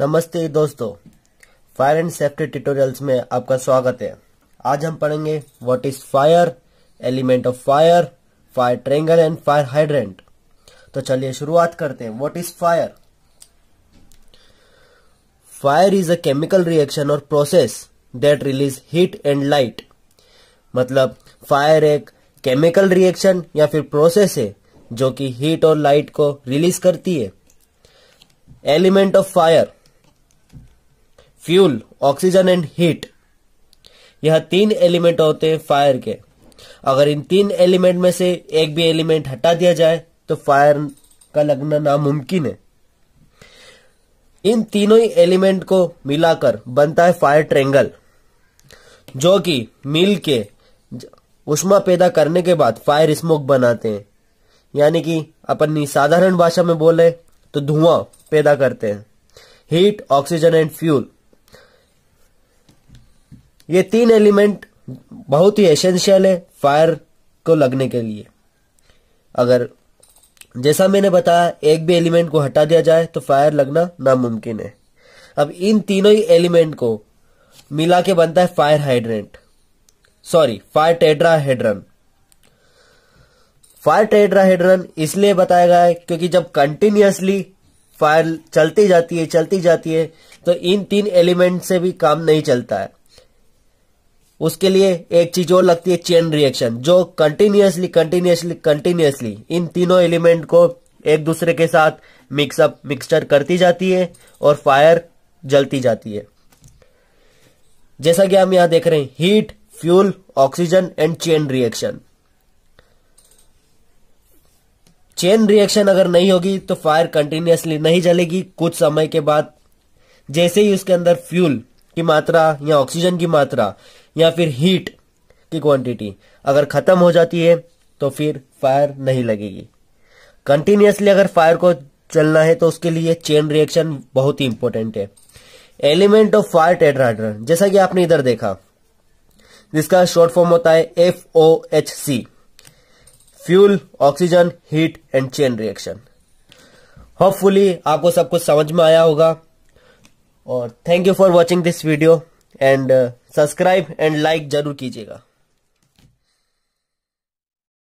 नमस्ते दोस्तों। Fire and safety tutorials में आपका स्वागत है। आज हम पढ़ेंगे what is fire element of fire fire triangle and fire hydrant तो चलिए शुरुआत करते हैं। What is fire fire is a chemical reaction और process that release heat and light मतलब फायर एक केमिकल रिएक्शन या फिर प्रोसेस है जो कि हीट और लाइट को रिलीज़ करती है। Element of fire fuel, oxygen and heat. यह तीन एलिमेंट होते हैं फायर के। अगर इन तीन एलिमेंट में से एक भी एलिमेंट हटा दिया जाए तो फायर का लगना नामुमकिन है। इन तीनों ही एलिमेंट को मिलाकर बनता है फायर ट्रेंगल, जो कि मिल के उष्मा पैदा करने के बाद फायर स्मोक बनाते हैं। यानी कि अपनी साधारण भाषा में बोले तो धुआँ पैदा करते हैं। Heat, oxygen and fuel. ये तीन एलिमेंट बहुत ही एसेंशियल है फायर को लगने के लिए। अगर जैसा मैंने बताया, एक भी एलिमेंट को हटा दिया जाए तो फायर लगना नामुमकिन है। अब इन तीनों ही एलिमेंट को मिला के बनता है fire hydrant. Sorry, fire tetrahedron. Fire tetrahedron इसलिए बताया गया है क्योंकि जब कंटिन्यूसली फायर चलती जाती है, चलती जाती है तो इन तीन एलिमेंट से भी काम नहीं चलता है। उसके लिए एक चीज़ और लगती है चेन रिएक्शन जो कंटिन्यूसली कंटिन्यूसली कंटिन्यूसली इन तीनों एलिमेंट को एक दूसरे के साथ मिक्सअप मिक्सचर करती जाती है और फायर जलती जाती है। जैसा कि हम यहाँ देख रहे हैं heat fuel oxygen and chain reaction chain reaction अगर नहीं होगी तो फायर कंटिन्यूसली नहीं जलेगी। कुछ समय के बाद जैसे ही उसके अंदर फ्यूल की मात्रा या ऑक्सीजन की मात्रा या फिर हीट की क्वांटिटी अगर खत्म हो जाती है तो फिर फायर नहीं लगेगी। कंटिन्यूसली अगर फायर को चलना है तो उसके लिए चेन रिएक्शन बहुत ही इंपॉर्टेंट है। एलिमेंट ऑफ़ फायर टेट्राड्रन जैसा कि आपने इधर देखा, जिसका शॉर्ट फॉर्म होता है F O H C fuel oxygen heat and chain reaction hopefully आपको सब कुछ समझ में आया होगा। और thank you for watching this video and subscribe and like ज़रूर कीजिएगा।